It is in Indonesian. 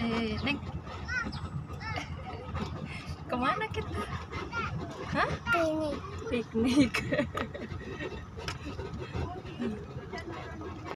Eh, Neng. Ke mana kita? Hah? piknik Piknik.